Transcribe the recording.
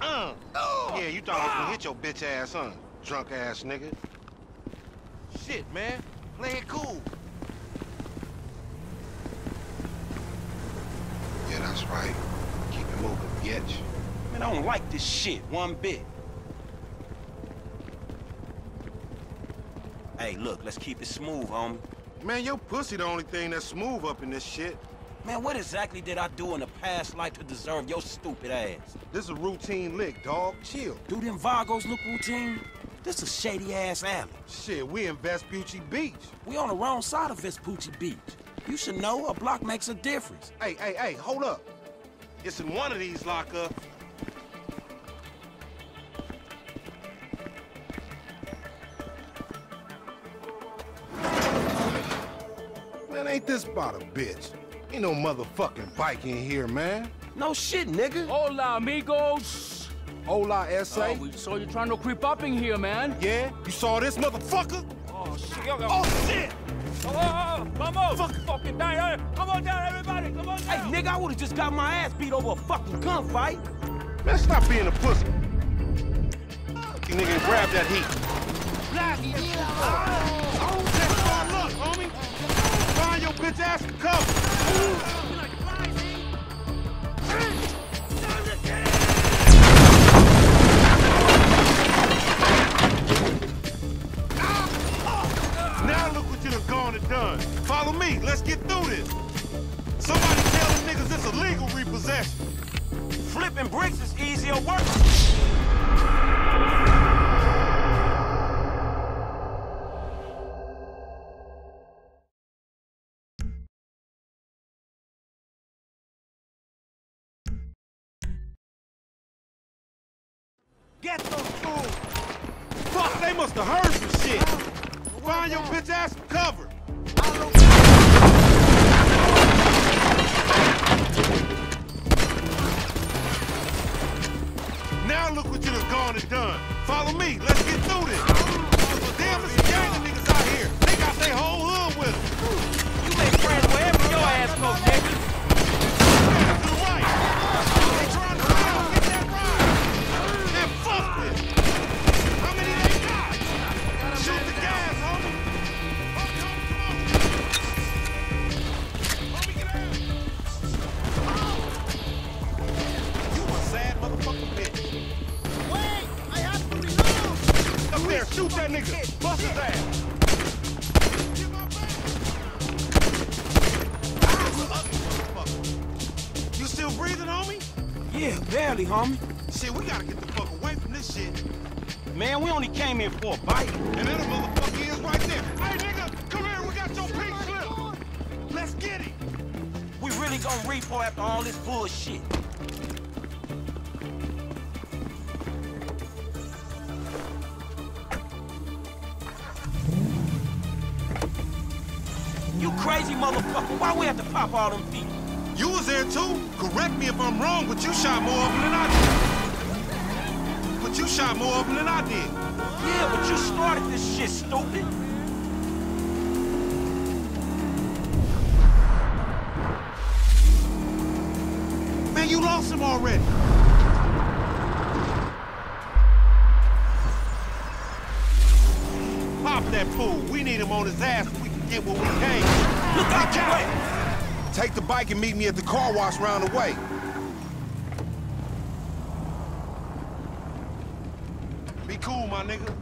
Uh. Yeah, you thought I was gonna hit your bitch ass, huh? Drunk ass nigga. Shit, man. Play it cool. Yeah, that's right. Keep it moving, bitch. Man, I don't like this shit one bit. Hey, look, let's keep it smooth, homie. Man, your pussy the only thing that's smooth up in this shit. Man, what exactly did I do in the past life to deserve your stupid ass? This is a routine lick, dog. Chill. Do them Vagos look routine? This a shady-ass alley. Shit, we in Vespucci Beach. We on the wrong side of Vespucci Beach. You should know a block makes a difference. Hey, hey, hey, hold up. It's in one of these lockups. Man, ain't this about a bitch? Ain't no motherfucking bike in here, man. No shit, nigga. Hola, amigos. Hola, S.A. Oh, we saw you trying to creep up in here, man. Yeah? You saw this motherfucker? Oh, shit. Oh, shit! Oh, oh, oh, oh vamos. Fuck. Fucking down. Hey, eh? Come on down, everybody. Come on down! Hey, down. nigga, I would've just got my ass beat over a fucking gunfight. Man, stop being a pussy. You nigga grab that heat. Oh, that's my luck, homie. Find your bitch ass some cover. Follow me. Let's get through this. Somebody tell them niggas it's illegal repossession. Flipping bricks is easier work. Get those fools! Fuck, they must have heard some shit. Find your bitch ass some cover. Now look what you done gone and done. Follow me, let's get through this. Damn, it's a gang of niggas out here. They got their whole hood with them. You make friends wherever your ass go, nigga. To the right. They trying to get that ride. And fuck this. How many they got? Shoot the gas, homie. Homie, homie, there, shoot that nigga. Bust his ass. Get my back. You. You still breathing, homie? Yeah, barely, homie. Shit, we gotta get the fuck away from this shit. Man, we only came here for a bite. And that motherfucker is right there. Hey, nigga, come here. We got your pink slip. Let's get it. We really gonna repo after all this bullshit. You crazy motherfucker. Why we have to pop all them people? You was there too. Correct me if I'm wrong, but you shot more of them than I did. But you shot more of them than I did. Yeah, but you started this shit, stupid. Man, you lost him already. Pop that fool. We need him on his ass so we can get what we came. Look out your way. Take the bike and meet me at the car wash round the way. Be cool, my nigga.